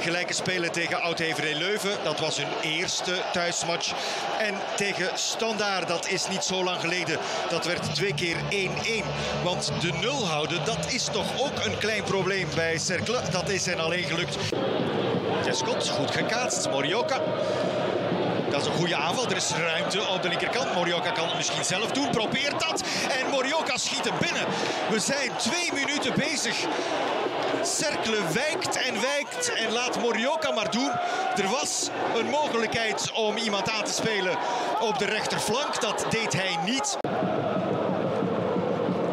Gelijke spelen tegen Oud-Heveree Leuven. Dat was hun eerste thuismatch. En tegen Standaard, dat is niet zo lang geleden. Dat werd twee keer 1-1. Want de nul houden, dat is toch ook een klein probleem bij Cercle. Dat is hen alleen gelukt. Jescott, goed gekaatst. Morioka. Dat is een goede aanval. Er is ruimte op de linkerkant. Morioka kan het misschien zelf doen. Probeert dat. En Morioka schiet hem binnen. We zijn twee minuten bezig. Cercle wijkt en wijkt en laat Morioka maar doen. Er was een mogelijkheid om iemand aan te spelen op de rechterflank. Dat deed hij niet.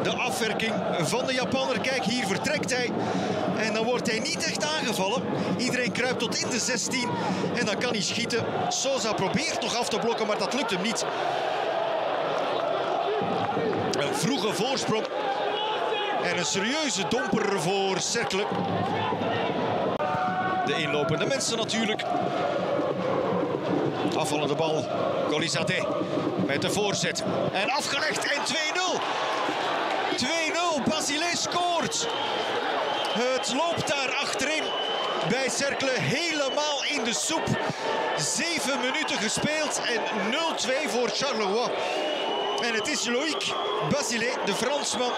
De afwerking van de Japanner. Kijk, hier vertrekt hij. En dan wordt hij niet echt aangevallen. Iedereen kruipt tot in de 16. En dan kan hij schieten. Sosa probeert nog af te blokken, maar dat lukt hem niet. Een vroege voorsprong. En een serieuze domper voor Cercle. De inlopende mensen natuurlijk. Afvallende bal. Golizade met de voorzet. En afgelegd en 2-0. 2-0. Basile scoort. Het loopt daar achterin bij Cercle helemaal in de soep. Zeven minuten gespeeld en 0-2 voor Charleroi. En het is Loïc Basile, de Fransman.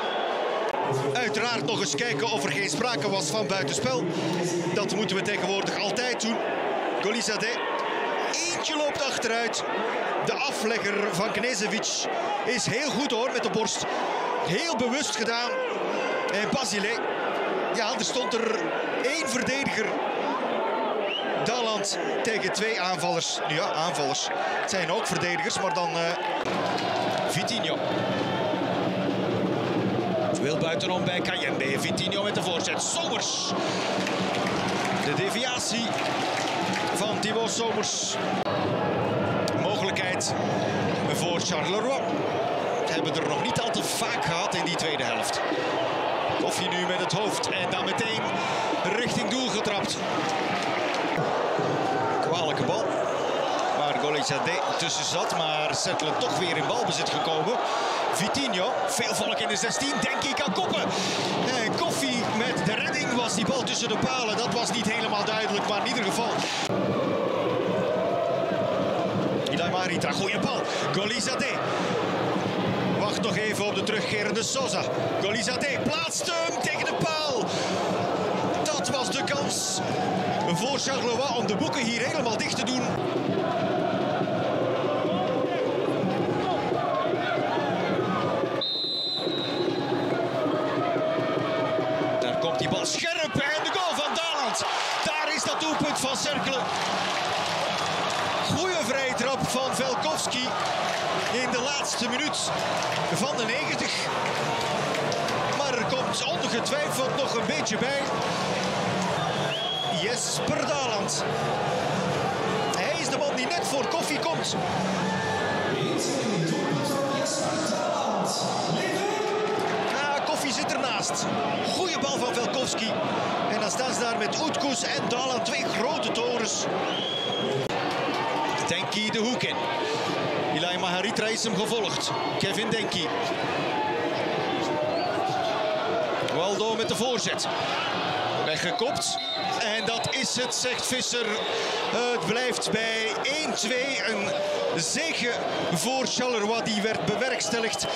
Uiteraard nog eens kijken of er geen sprake was van buitenspel. Dat moeten we tegenwoordig altijd doen. Golizade. Eentje loopt achteruit. De aflegger van Knezevic is heel goed hoor met de borst. Heel bewust gedaan. En Basile. Ja, er stond er één verdediger. Daland tegen twee aanvallers. Ja, aanvallers. Het zijn ook verdedigers, maar dan uh, Vitinho. Wil buitenom bij Cayembe. Vitinho met de voorzet. Somers. De deviatie van Thibaut Somers. Mogelijkheid voor Charleroi. Hebben er nog niet al te vaak gehad in die tweede helft. Koffie nu met het hoofd en dan meteen richting doel getrapt. Kwalijke bal. Waar Golizade tussen zat, maar Cercle toch weer in balbezit gekomen. Vitinho, veel volk in de 16, denk ik aan koppen. En Koffie met de redding was die bal tussen de palen. Dat was niet helemaal duidelijk, maar in ieder geval. Ilai Marita, goede bal. Golizade. Nog even op de terugkerende Sosa. Golizade plaatst hem tegen de paal. Dat was de kans voor Charleroi om de boeken hier helemaal dicht te doen. Daar komt die bal scherp en de goal van Daland. Daar is dat doelpunt van Cercle. Goeie vrije trap van Velkovski in de laatste minuut van de 90. Maar er komt ongetwijfeld nog een beetje bij. Jesper Daland. Hij is de man die net voor koffie komt. Ah, koffie zit ernaast. Goeie bal van Velkovski. En dan staan ze daar met Oetkoes en Daland. Twee grote torens. Denki de hoek in. Ilai Maharitra is hem gevolgd. Kevin Denki. Waldo met de voorzet. Weggekopt. En dat is het, zegt Visser. Het blijft bij 1-2. Een zege voor Charleroi die werd bewerkstelligd.